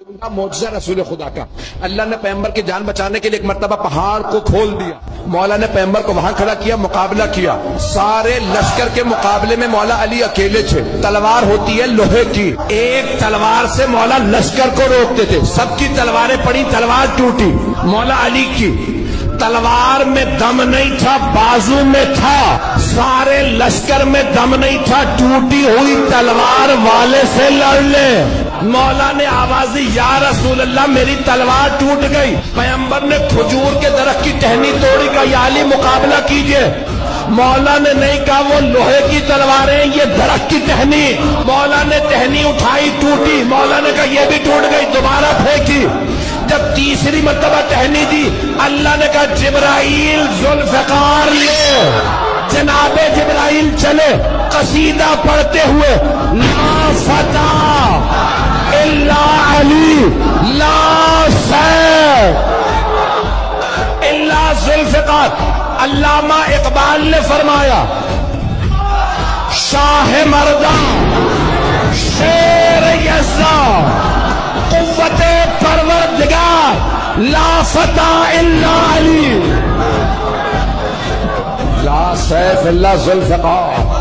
मोजा रसूल खुदा का। अल्लाह ने पैम्बर की जान बचाने के लिए एक मरतबा पहाड़ को खोल दिया। मौला ने पैम्बर को वहाँ खड़ा किया, मुकाबला किया। सारे लश्कर के मुकाबले में मौला अली अकेले थे। तलवार होती है लोहे की। एक तलवार से मौला लश्कर को रोकते थे। सबकी तलवारें पड़ी, तलवार टूटी, मौला अली की। तलवार में दम नहीं था, बाजू में था। सारे लश्कर में दम नहीं था, टूटी हुई तलवार वाले से लड़ ले। मौला ने आवाजी, या रसूल अल्लाह मेरी तलवार टूट गई। पैम्बर ने खजूर के दरख्त की टहनी तोड़ी का याली मुकाबला कीजिए। मौला ने नहीं कहा वो लोहे की तलवारें, ये दरख्त की टहनी। मौला ने टहनी उठाई, टूटी। मौला ने कहा ये भी टूट गई, दोबारा फेंकी। जब तीसरी मरतबा टहनी दी, अल्लाह ने कहा, जिब्राइल जुल्फकार ले। जनाबे जिब्राइल चले, कसीदा पढ़ते हुए, ला फता जुल्फकार अल्लामा इकबाल ने फरमाया, शाह मर्दा, शेर यजा कुत परवरदिगार लाफता इल्ला अली। ला सैफ अल्लाह जुल्फकार।